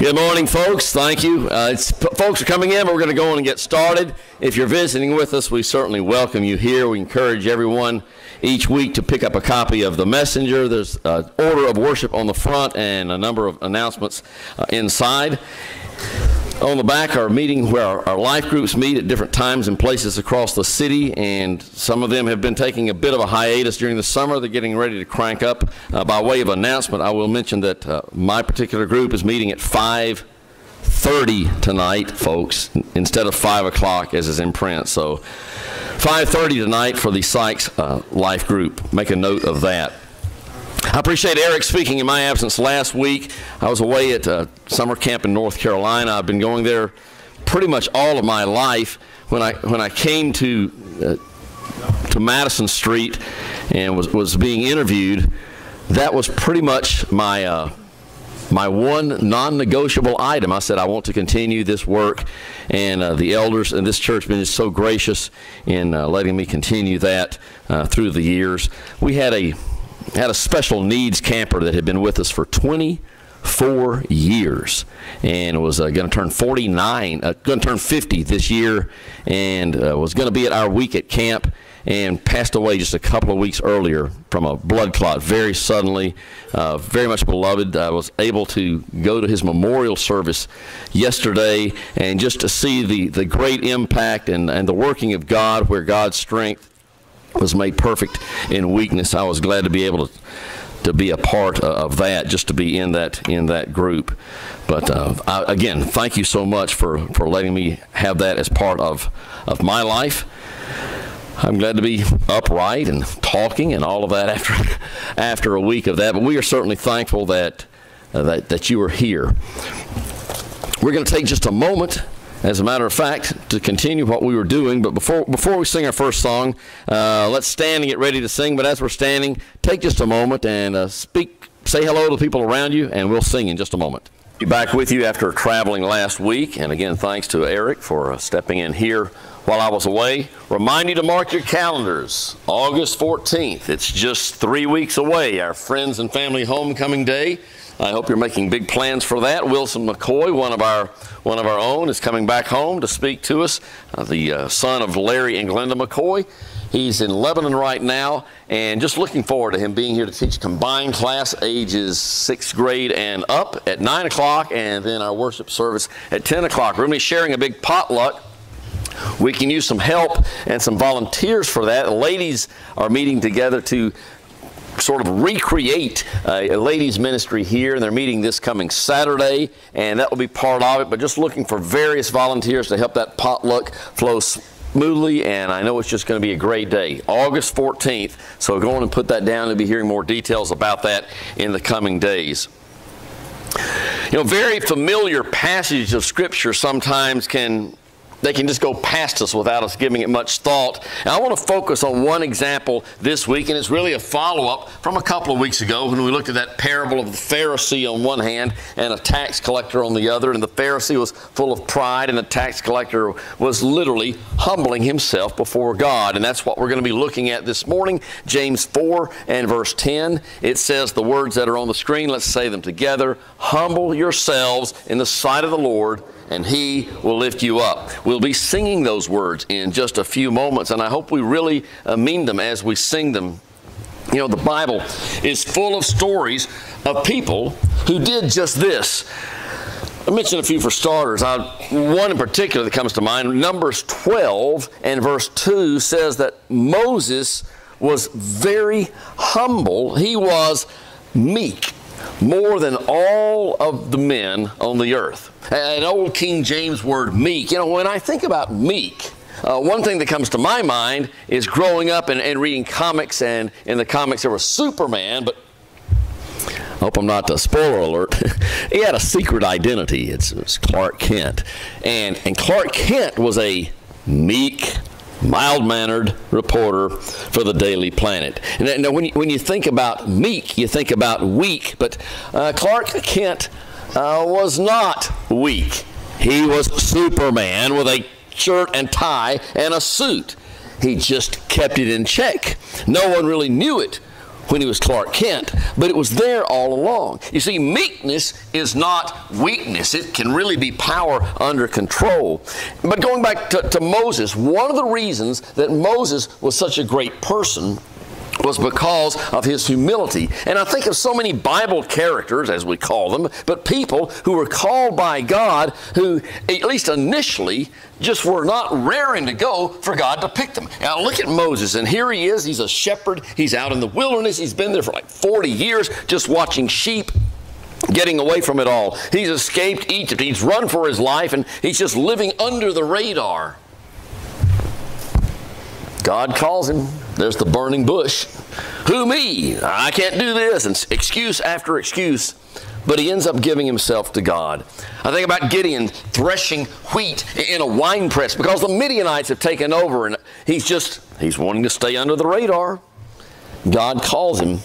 Good morning, folks. Thank you. Uh, folks are coming in, but we're going to go on and get started. If you're visiting with us, we certainly welcome you here. We encourage everyone each week to pick up a copy of The Messenger. There's an order of worship on the front and a number of announcements uh, inside. On the back are meeting where our, our, life groups meet at different times and places across the city, and some of them have been taking a bit of a hiatus during the summer. They're getting ready to crank up. Uh, by way of announcement, I will mention that uh, my particular group is meeting at 5:30 tonight, folks, instead of 5 o'clock as is in print. So 5:30 tonight for the Sikes uh, Life Group. Make a note of that. I appreciate Eric speaking in my absence last week. I was away at uh, summer camp in North Carolina. I've been going there pretty much all of my life. When I when I came to uh, to Madison Street and was was being interviewed, that was pretty much my uh, my one non-negotiable item. I said I want to continue this work, and uh, the elders in this church have been so gracious in uh, letting me continue that uh, through the years. We had a had a special needs camper that had been with us for 24 years and was uh, going to turn 49, uh, going to turn 50 this year, and uh, was going to be at our week at camp and passed away just a couple of weeks earlier from a blood clot very suddenly. Uh, very much beloved. I was able to go to his memorial service yesterday and just to see the, the great impact and, and the working of God where God's strength was made perfect in weakness. I was glad to be able to to be a part of that, just to be in that in that group. But uh, I, again, thank you so much for for letting me have that as part of of my life. I'm glad to be upright and talking and all of that after after a week of that. But we are certainly thankful that uh, that that you are here. We're going to take just a moment as a matter of fact, to continue what we were doing. But before, before we sing our first song, uh, let's stand and get ready to sing. But as we're standing, take just a moment and uh, speak, say hello to the people around you, and we'll sing in just a moment. Be back with you after traveling last week. And again, thanks to Eric for uh, stepping in here while I was away. Remind you to mark your calendars. August 14th. It's just three weeks away, our friends and family homecoming day. I hope you're making big plans for that. Wilson McCoy, one of our one of our own, is coming back home to speak to us. Uh, the uh, son of Larry and Glenda McCoy. He's in Lebanon right now, and just looking forward to him being here to teach combined class ages sixth grade and up at 9 o'clock, and then our worship service at 10 o'clock. We're going to be sharing a big potluck we can use some help and some volunteers for that. The ladies are meeting together to sort of recreate uh, a ladies ministry here and they're meeting this coming Saturday and that will be part of it. But just looking for various volunteers to help that potluck flow smoothly and I know it's just going to be a great day. August 14th so go on and put that down. And be hearing more details about that in the coming days. You know very familiar passages of scripture sometimes can they can just go past us without us giving it much thought. And I want to focus on one example this week, and it's really a follow up from a couple of weeks ago when we looked at that parable of the Pharisee on one hand and a tax collector on the other. And the Pharisee was full of pride, and the tax collector was literally humbling himself before God. And that's what we're going to be looking at this morning. James 4 and verse 10. It says the words that are on the screen, let's say them together Humble yourselves in the sight of the Lord and He will lift you up. We'll be singing those words in just a few moments, and I hope we really uh, mean them as we sing them. You know, the Bible is full of stories of people who did just this. I mentioned a few for starters. I, one in particular that comes to mind, Numbers 12 and verse 2 says that Moses was very humble. He was meek more than all of the men on the earth. An old King James word, meek. You know, when I think about meek, uh, one thing that comes to my mind is growing up and, and reading comics, and in the comics there was Superman, but I hope I'm not a spoiler alert. he had a secret identity. It's, it's Clark Kent. And, and Clark Kent was a meek, mild mannered reporter for the Daily Planet. And now, when you, when you think about meek, you think about weak, but uh, Clark Kent uh, was not weak. He was Superman with a shirt and tie and a suit. He just kept it in check. No one really knew it when he was Clark Kent, but it was there all along. You see, meekness is not weakness, it can really be power under control. But going back to, to Moses, one of the reasons that Moses was such a great person was because of his humility. And I think of so many Bible characters, as we call them, but people who were called by God who, at least initially, just were not raring to go for God to pick them. Now look at Moses, and here he is. He's a shepherd. He's out in the wilderness. He's been there for like 40 years just watching sheep getting away from it all. He's escaped Egypt. He's run for his life, and he's just living under the radar. God calls him. There's the burning bush. Who me? I can't do this. And excuse after excuse. But he ends up giving himself to God. I think about Gideon threshing wheat in a wine press because the Midianites have taken over and he's just, he's wanting to stay under the radar. God calls him.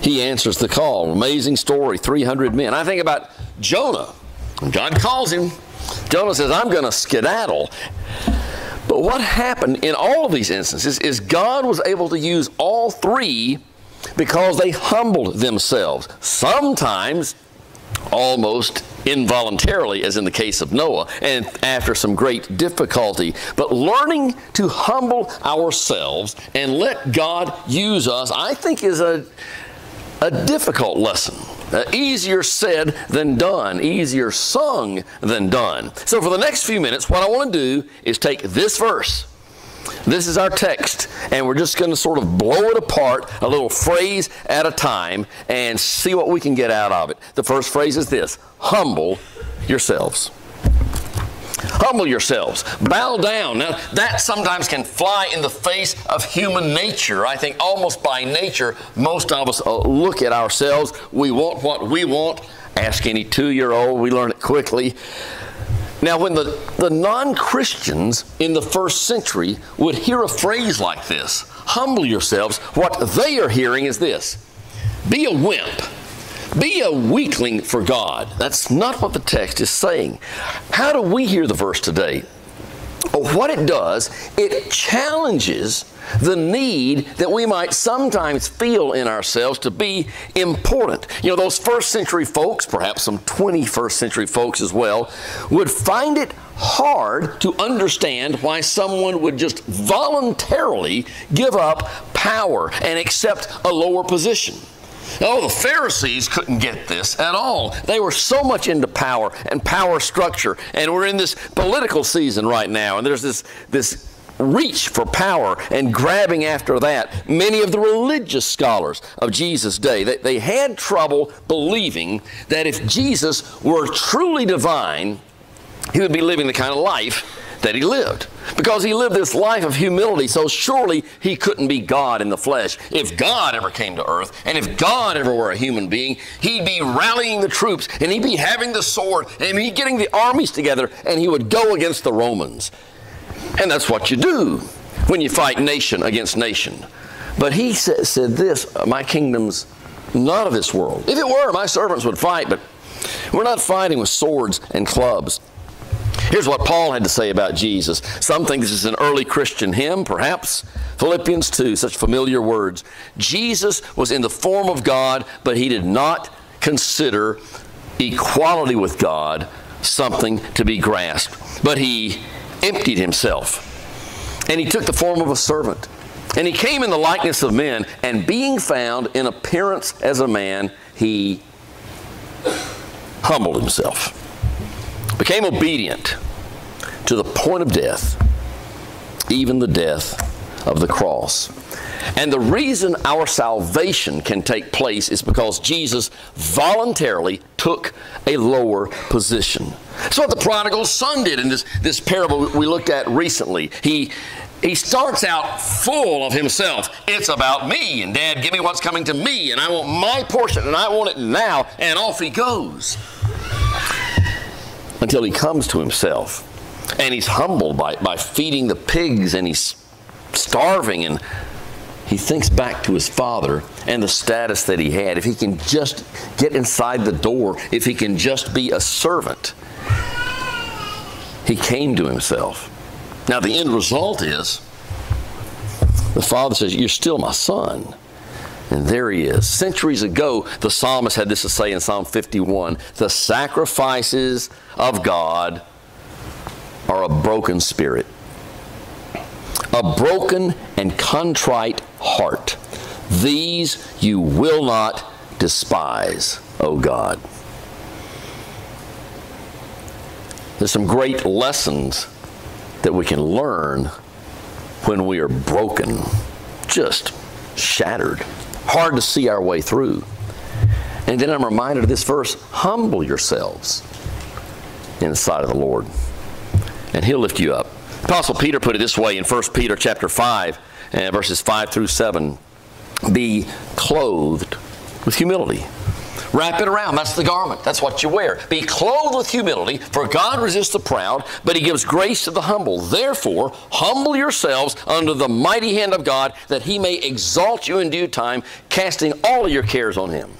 He answers the call. Amazing story, 300 men. I think about Jonah. God calls him. Jonah says, I'm going to skedaddle. But what happened in all of these instances is God was able to use all three because they humbled themselves. Sometimes almost involuntarily, as in the case of Noah, and after some great difficulty. But learning to humble ourselves and let God use us, I think, is a, a difficult lesson. Uh, easier said than done, easier sung than done. So, for the next few minutes, what I want to do is take this verse. This is our text, and we're just going to sort of blow it apart a little phrase at a time and see what we can get out of it. The first phrase is this humble yourselves. Humble yourselves. Bow down. Now, that sometimes can fly in the face of human nature. I think almost by nature, most of us uh, look at ourselves. We want what we want. Ask any two year old, we learn it quickly. Now, when the, the non Christians in the first century would hear a phrase like this, humble yourselves, what they are hearing is this be a wimp. Be a weakling for God. That's not what the text is saying. How do we hear the verse today? Well, what it does, it challenges the need that we might sometimes feel in ourselves to be important. You know, those first century folks, perhaps some 21st century folks as well, would find it hard to understand why someone would just voluntarily give up power and accept a lower position. Oh, the Pharisees couldn't get this at all. They were so much into power and power structure. And we're in this political season right now, and there's this, this reach for power and grabbing after that. Many of the religious scholars of Jesus' day, they, they had trouble believing that if Jesus were truly divine, he would be living the kind of life that he lived. Because he lived this life of humility, so surely he couldn't be God in the flesh. If God ever came to earth, and if God ever were a human being, he'd be rallying the troops, and he'd be having the sword, and he'd be getting the armies together, and he would go against the Romans. And that's what you do when you fight nation against nation. But he said, said this My kingdom's not of this world. If it were, my servants would fight, but we're not fighting with swords and clubs. Here's what Paul had to say about Jesus. Some think this is an early Christian hymn, perhaps. Philippians 2, such familiar words. Jesus was in the form of God, but he did not consider equality with God something to be grasped. But he emptied himself, and he took the form of a servant. And he came in the likeness of men, and being found in appearance as a man, he humbled himself became obedient to the point of death, even the death of the cross. And the reason our salvation can take place is because Jesus voluntarily took a lower position. That's what the prodigal son did in this, this parable we looked at recently. He he starts out full of himself. It's about me, and Dad, give me what's coming to me, and I want my portion, and I want it now, and off he goes until he comes to himself. And he's humbled by, by feeding the pigs and he's starving and he thinks back to his father and the status that he had. If he can just get inside the door, if he can just be a servant, he came to himself. Now, the end result is the father says, You're still my son. And there he is. Centuries ago, the psalmist had this to say in Psalm 51 The sacrifices of God are a broken spirit, a broken and contrite heart. These you will not despise, O God. There's some great lessons that we can learn when we are broken, just shattered, hard to see our way through. And then I'm reminded of this verse humble yourselves in the sight of the Lord, and He'll lift you up. Apostle Peter put it this way in 1 Peter chapter 5, uh, verses 5 through 7 Be clothed with humility Wrap it around. That's the garment. That's what you wear. Be clothed with humility, for God resists the proud, but He gives grace to the humble. Therefore, humble yourselves under the mighty hand of God, that He may exalt you in due time, casting all your cares on Him.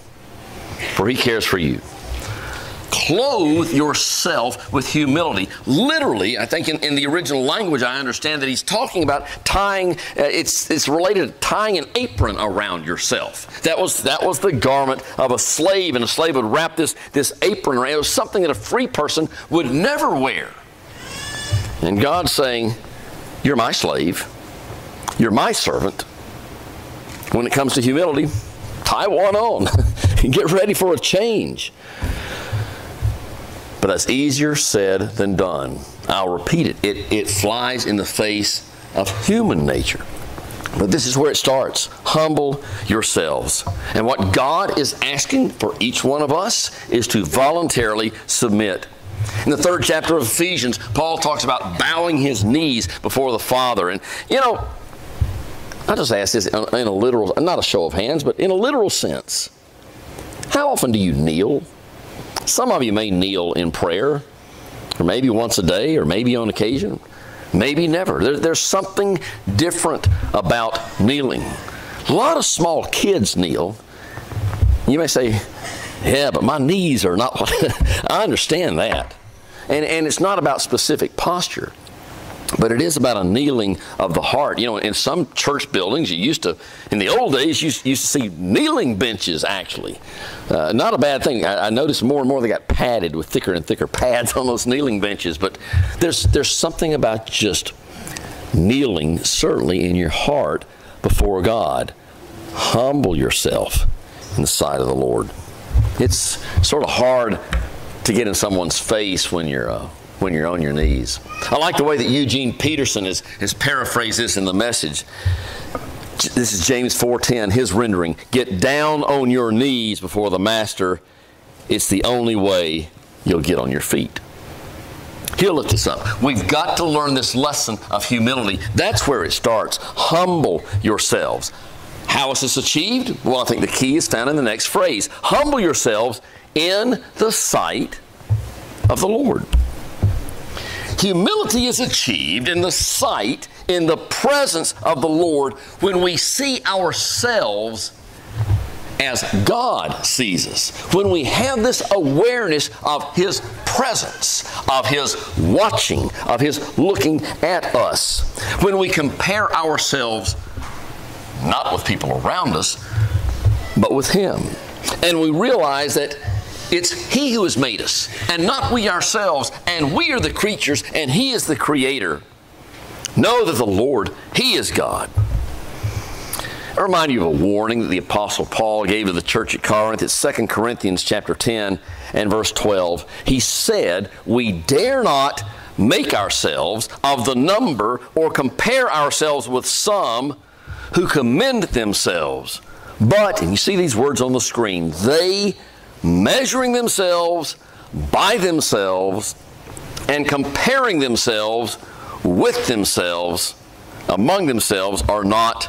For He cares for you clothe yourself with humility. Literally, I think in, in, the original language, I understand that he's talking about tying, uh, it's, it's related to tying an apron around yourself. That was, that was the garment of a slave, and a slave would wrap this, this apron around. It was something that a free person would never wear. And God's saying, You're my slave, you're my servant. When it comes to humility, tie one on. Get ready for a change. But that's easier said than done. I'll repeat it. It, it flies in the face of human nature. But this is where it starts. Humble yourselves. And what God is asking for each one of us is to voluntarily submit. In the third chapter of Ephesians, Paul talks about bowing his knees before the Father. And, you know, I just ask this in a literal, not a show of hands, but in a literal sense. How often do you kneel some of you may kneel in prayer, or maybe once a day, or maybe on occasion, maybe never. There, there's something different about kneeling. A lot of small kids kneel. You may say, yeah, but my knees are not. I understand that. And, and it's not about specific posture. But it is about a kneeling of the heart. You know, in some church buildings, you used to, in the old days, you used to see kneeling benches actually. Uh, not a bad thing. I, I noticed more and more they got padded with thicker and thicker pads on those kneeling benches. But there's, there's something about just kneeling, certainly in your heart, before God. Humble yourself in the sight of the Lord. It's sort of hard to get in someone's face when you're. Uh, when you're on your knees. I like the way that Eugene Peterson has, has paraphrased this in the message. This is James 4:10, his rendering. Get down on your knees before the master. It's the only way you'll get on your feet. He'll lift us up. We've got to learn this lesson of humility. That's where it starts. Humble yourselves. How is this achieved? Well, I think the key is found in the next phrase. Humble yourselves in the sight of the Lord. Humility is achieved in the sight, in the presence of the Lord when we see ourselves as God sees us. When we have this awareness of His presence, of His watching, of His looking at us. When we compare ourselves not with people around us, but with Him. And we realize that it's He who has made us, and not we ourselves, and we are the creatures, and He is the Creator. Know that the Lord, He is God. I remind you of a warning that the Apostle Paul gave to the church at Corinth. It's 2 Corinthians chapter 10 and verse 12. He said, We dare not make ourselves of the number or compare ourselves with some who commend themselves. But, and you see these words on the screen, they measuring themselves by themselves and comparing themselves with themselves among themselves are not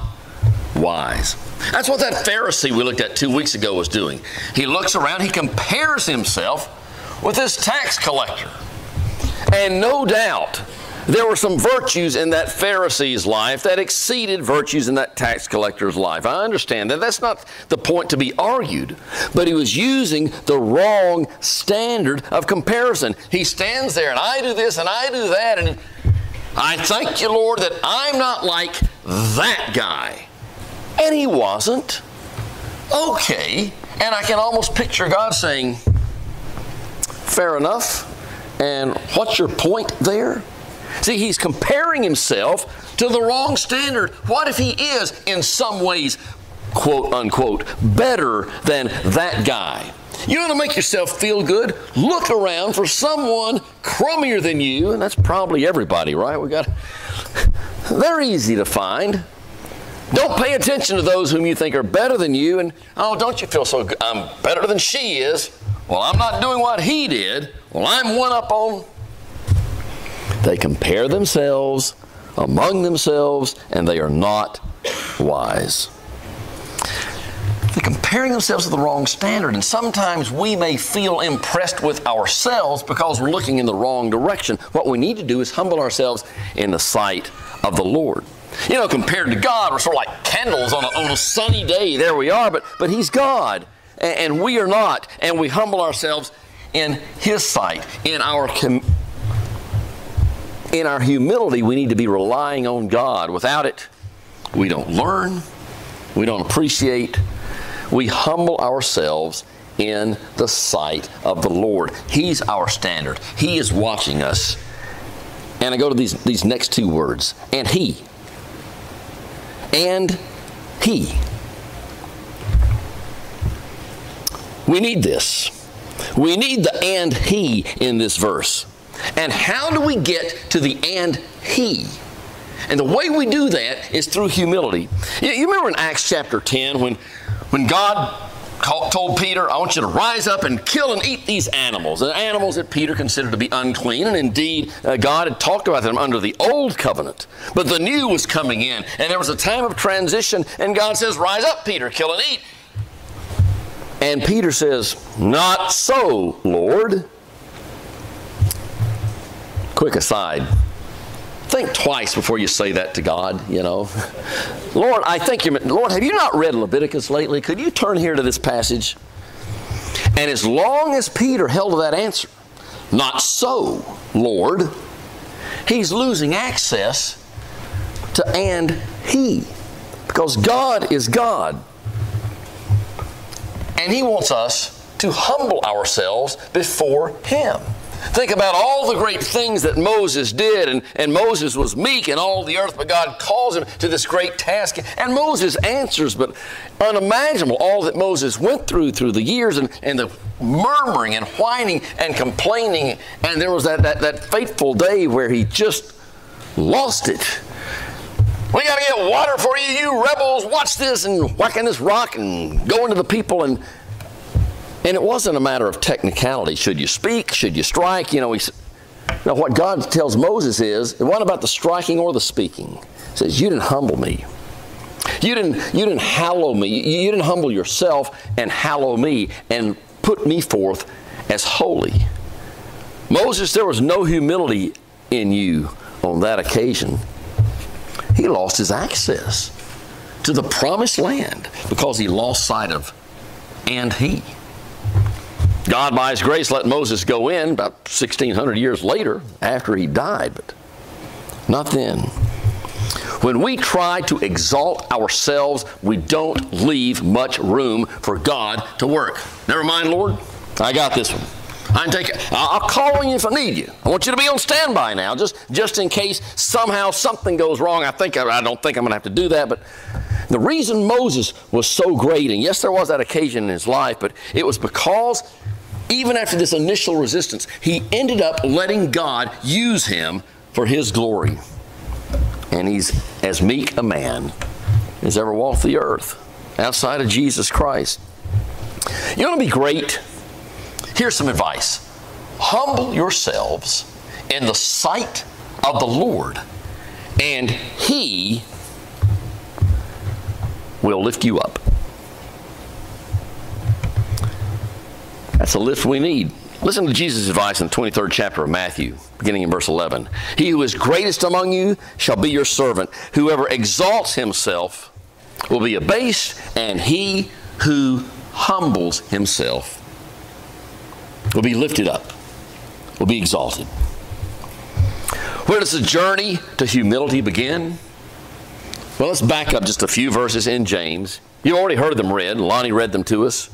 wise. That's what that Pharisee we looked at two weeks ago was doing. He looks around, he compares himself with this tax collector. And no doubt, there were some virtues in that Pharisee's life that exceeded virtues in that tax collector's life. I understand that. That's not the point to be argued. But he was using the wrong standard of comparison. He stands there and I do this and I do that and I thank you, Lord, that I'm not like that guy. And he wasn't. okay. And I can almost picture God saying, fair enough. And what's your point there? See, he's comparing himself to the wrong standard. What if he is, in some ways, quote unquote, better than that guy? You want to make yourself feel good? Look around for someone crummier than you, and that's probably everybody, right? We got they're easy to find. Don't pay attention to those whom you think are better than you, and oh, don't you feel so good? I'm better than she is. Well, I'm not doing what he did. Well, I'm one up on. They compare themselves among themselves, and they are not wise. They're comparing themselves to the wrong standard, and sometimes we may feel impressed with ourselves because we're looking in the wrong direction. What we need to do is humble ourselves in the sight of the Lord. You know, compared to God, we're sort of like candles on a, on a sunny day. There we are, but, but He's God, and, and we are not, and we humble ourselves in His sight, in our com- in our humility, we need to be relying on God. Without it, we don't learn, we don't appreciate, we humble ourselves in the sight of the Lord. He's our standard, He is watching us. And I go to these, these next two words and He. And He. We need this. We need the and He in this verse. And how do we get to the and He? And the way we do that is through humility. You remember in Acts chapter 10 when, when God told Peter, I want you to rise up and kill and eat these animals. The animals that Peter considered to be unclean. And indeed, uh, God had talked about them under the old covenant. But the new was coming in. And there was a time of transition. And God says, Rise up, Peter, kill and eat. And Peter says, Not so, Lord. Quick aside. Think twice before you say that to God, you know. Lord, I think you Lord, have you not read Leviticus lately? Could you turn here to this passage? And as long as Peter held to that answer, not so, Lord, he's losing access to and he. Because God is God. And he wants us to humble ourselves before him. Think about all the great things that Moses did, and, and Moses was meek in all the earth, but God calls him to this great task. And Moses answers, but unimaginable all that Moses went through through the years and, and the murmuring and whining and complaining. And there was that, that, that fateful day where he just lost it. We got to get water for you, you rebels. Watch this and whacking this rock and going to the people and and it wasn't a matter of technicality. Should you speak? Should you strike? You know, he, now what God tells Moses is, it wasn't about the striking or the speaking. He says, you didn't humble me. You didn't, you didn't hallow me. You, you didn't humble yourself and hallow me and put me forth as holy. Moses, there was no humility in you on that occasion. He lost his access to the promised land because he lost sight of and he. God, by His grace, let Moses go in about 1,600 years later after he died, but not then. When we try to exalt ourselves, we don't leave much room for God to work. Never mind, Lord, I got this one. I can take it. I'll call on you if I need you. I want you to be on standby now, just just in case somehow something goes wrong. I think I don't think I'm going to have to do that, but the reason Moses was so great, and yes, there was that occasion in his life, but it was because even after this initial resistance, he ended up letting God use him for his glory. And he's as meek a man as ever walked the earth outside of Jesus Christ. You want to be great? Here's some advice humble yourselves in the sight of the Lord, and he will lift you up. That's the lift we need. Listen to Jesus' advice in the 23rd chapter of Matthew, beginning in verse 11. He who is greatest among you shall be your servant. Whoever exalts himself will be abased, and he who humbles himself will be lifted up, will be exalted. Where does the journey to humility begin? Well, let's back up just a few verses in James. You've already heard them read. Lonnie read them to us.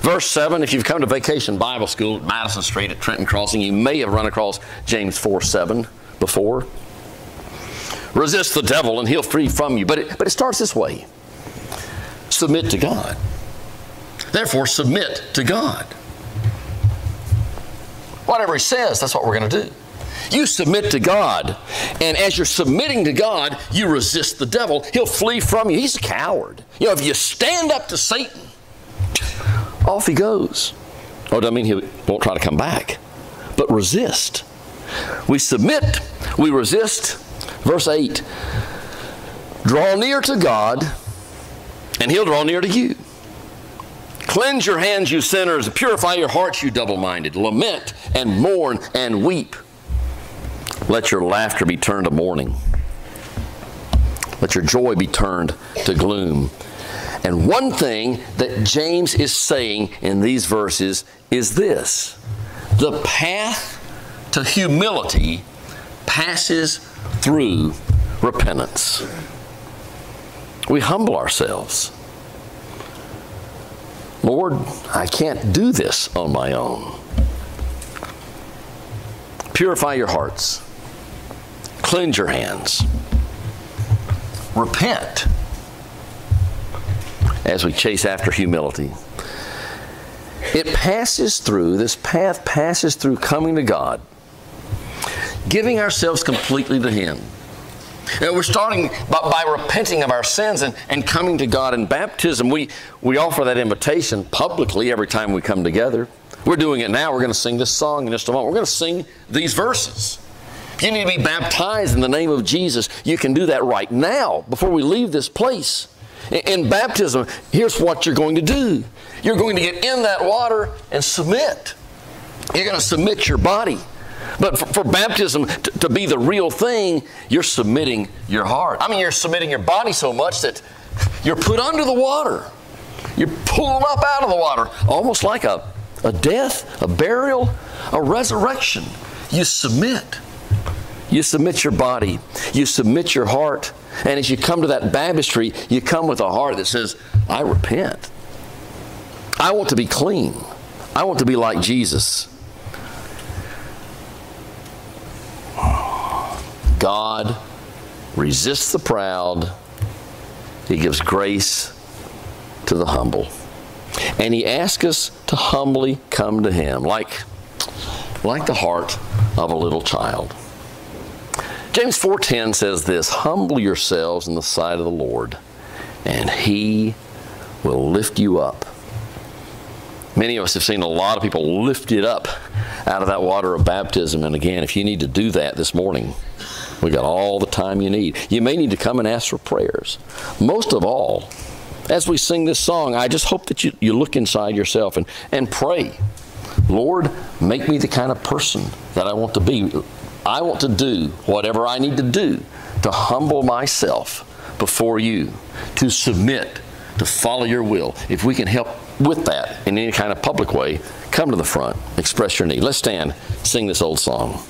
Verse 7, if you've come to vacation Bible school at Madison Street at Trenton Crossing, you may have run across James 4 7 before. Resist the devil and he'll free from you. But it, but it starts this way submit to God. Therefore, submit to God. Whatever he says, that's what we're going to do. You submit to God, and as you're submitting to God, you resist the devil. He'll flee from you. He's a coward. You know, if you stand up to Satan, off he goes. Oh, doesn't mean he won't try to come back, but resist. We submit, we resist. Verse 8 Draw near to God, and he'll draw near to you. Cleanse your hands, you sinners, purify your hearts, you double minded. Lament and mourn and weep. Let your laughter be turned to mourning. Let your joy be turned to gloom. And one thing that James is saying in these verses is this the path to humility passes through repentance. We humble ourselves. Lord, I can't do this on my own. Purify your hearts, cleanse your hands, repent as we chase after humility. It passes through, this path passes through coming to God, giving ourselves completely to Him. And we're starting by, by, repenting of our sins and, and coming to God in baptism. We, we offer that invitation publicly every time we come together. We're doing it now. We're going to sing this song in just a moment. We're going to sing these verses. If you need to be baptized in the name of Jesus, you can do that right now before we leave this place. In baptism, here's what you're going to do you're going to get in that water and submit. You're going to submit your body. But for, for baptism to, to, be the real thing, you're submitting your heart. I mean, you're submitting your body so much that you're put under the water. You're pulled up out of the water, almost like a, a death, a burial, a resurrection. You submit. You submit your body. You submit your heart. And as you come to that baptistry, you come with a heart that says, I repent. I want to be clean. I want to be like Jesus. God resists the proud, He gives grace to the humble. And He asks us to humbly come to Him, like, like the heart of a little child. James 4:10 says this, "Humble yourselves in the sight of the Lord, and he will lift you up." Many of us have seen a lot of people lifted up out of that water of baptism, and again, if you need to do that this morning, we got all the time you need. You may need to come and ask for prayers. Most of all, as we sing this song, I just hope that you, you look inside yourself and, and pray. Lord, make me the kind of person that I want to be. I want to do whatever I need to do to humble myself before you, to submit, to follow your will. If we can help with that in any kind of public way, come to the front, express your need. Let's stand, sing this old song.